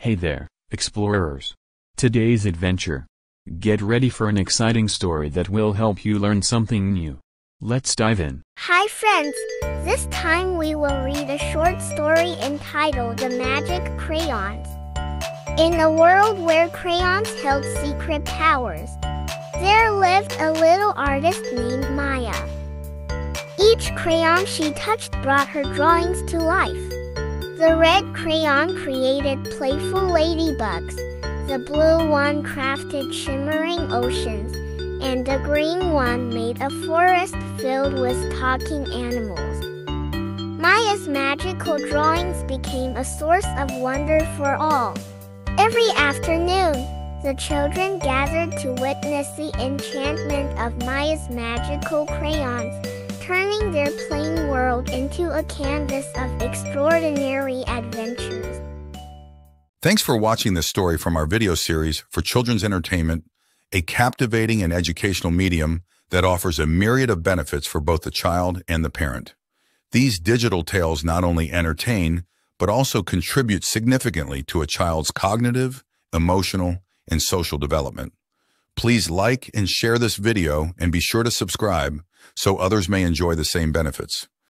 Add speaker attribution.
Speaker 1: Hey there, explorers. Today's adventure. Get ready for an exciting story that will help you learn something new. Let's dive in.
Speaker 2: Hi, friends. This time we will read a short story entitled The Magic Crayons. In a world where crayons held secret powers, there lived a little artist named Maya. Each crayon she touched brought her drawings to life. The red crayon created playful ladybugs, the blue one crafted shimmering oceans, and the green one made a forest filled with talking animals. Maya's magical drawings became a source of wonder for all. Every afternoon, the children gathered to witness the enchantment of Maya's magical crayons, their plain world into a canvas of extraordinary adventures.
Speaker 3: Thanks for watching this story from our video series for children's entertainment, a captivating and educational medium that offers a myriad of benefits for both the child and the parent. These digital tales not only entertain, but also contribute significantly to a child's cognitive, emotional, and social development. Please like and share this video and be sure to subscribe so others may enjoy the same benefits.